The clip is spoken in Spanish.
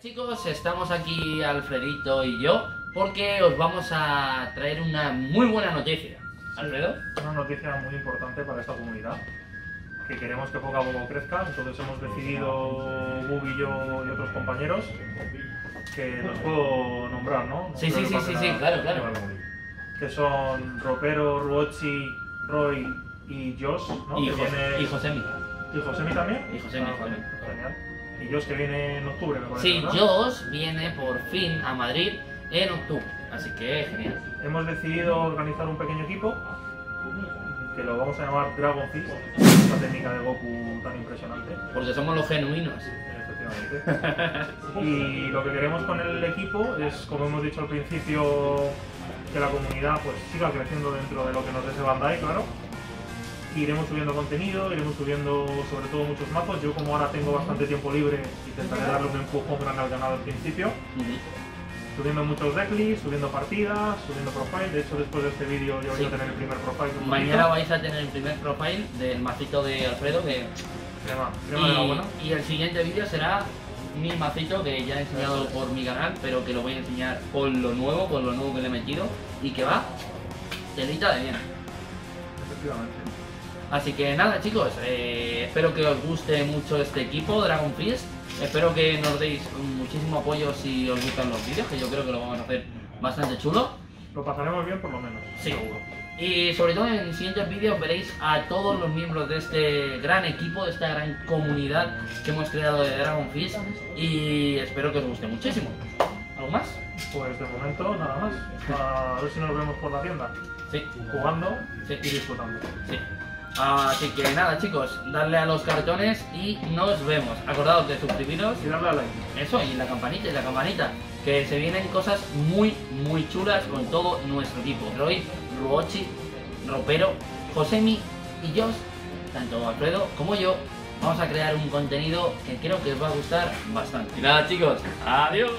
chicos, estamos aquí Alfredito y yo porque os vamos a traer una muy buena noticia. Alfredo. Una noticia muy importante para esta comunidad, que queremos que poco a poco crezca, entonces hemos decidido, Bub y yo y otros compañeros, que los puedo nombrar, ¿no? Sí, sí, sí, sí, sí, claro, claro. Que son Ropero, Ruochi, Roy y Josh, ¿no? Y, que viene... y Josemi. ¿Y Josemi también? Y Josemi, Ah, Josemi. genial. Y Josh que viene en octubre, me parece, Sí, ¿verdad? Josh viene por fin a Madrid en octubre, así que genial. Hemos decidido organizar un pequeño equipo que lo vamos a llamar Dragon Fist, esta técnica de Goku tan impresionante. Porque somos los genuinos. Efectivamente. Y lo que queremos con el equipo es, como hemos dicho al principio, que la comunidad pues siga creciendo dentro de lo que nos dé Bandai, claro. Iremos subiendo contenido, iremos subiendo sobre todo muchos mazos. Yo como ahora tengo bastante tiempo libre, intentaré darle un empujón grande al canal al principio. Subiendo muchos decklists, subiendo partidas, subiendo profile. De hecho, después de este vídeo yo voy Sí. a tener el primer profile. Mañana vais a tener el primer profile del macito de Alfredo que Crema, crema de la buena. Y, y el siguiente vídeo será mi macito que ya he enseñado por mi canal, pero que lo voy a enseñar con lo nuevo, con lo nuevo que le he metido y que va telita de bien. Efectivamente. Así que nada chicos, eh, espero que os guste mucho este equipo Dragon Fist. Espero que nos deis muchísimo apoyo si os gustan los vídeos, que yo creo que lo vamos a hacer bastante chulo. Lo pasaremos bien por lo menos. Sí. seguro. Y sobre todo en siguientes vídeos veréis a todos los miembros de este gran equipo, de esta gran comunidad que hemos creado de Dragon Fist y espero que os guste muchísimo. ¿Algo más? Pues de momento nada más. A ver si nos vemos por la tienda. Sí, Jugando Sí. y disfrutando. sí. Así que nada chicos, darle a los cartones y nos vemos. Acordaos de suscribiros, Y darle a like. eso, y la campanita, y la campanita, que se vienen cosas muy, muy chulas con todo nuestro equipo. Roy, Ruochi, Ropero, Josemi y Josh, tanto Alfredo como yo, vamos a crear un contenido que creo que os va a gustar bastante. Y nada chicos, adiós.